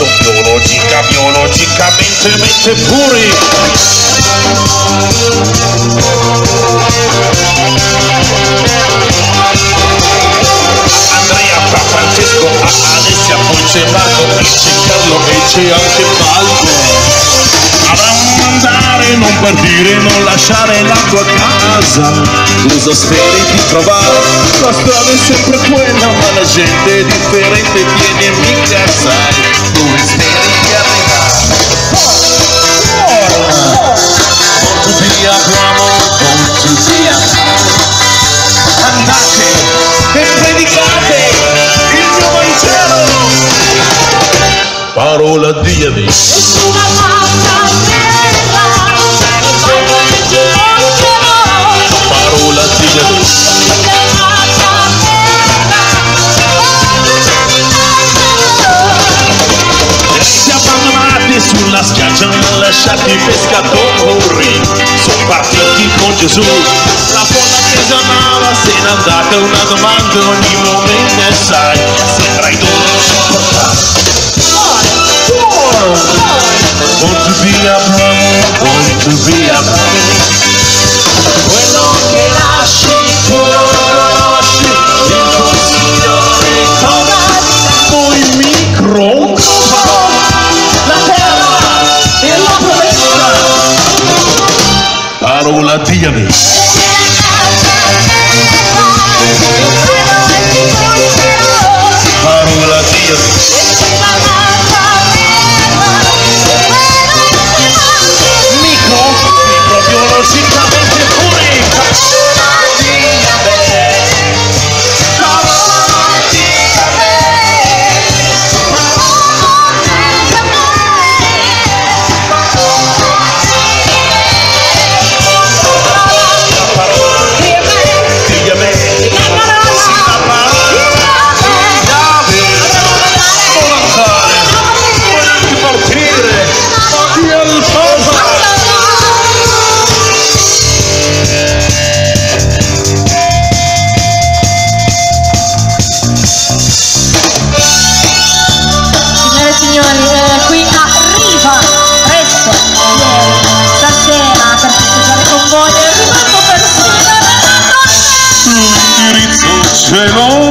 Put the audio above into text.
sono biologica, biologicamente mente puri. Andrea, fra Francesco, a Alessia, poi c'è Marco, c'è Carlo e c'è anche Falco. Partire, non lasciare la tua casa. Cosa speri di trovare? La strada è sempre quella, ma la gente è differente, tieni e mica sai dove speri di arrivare. Molto vi abbiamo, molto vi Andate e predicate il mio Vangelo. Parola di Dio. Non lasciati i pescatori, sono partiti con Gesù, la che chiamava se n'è andata una domanda ogni momento e sai, sembra i Parola di Dio. I know.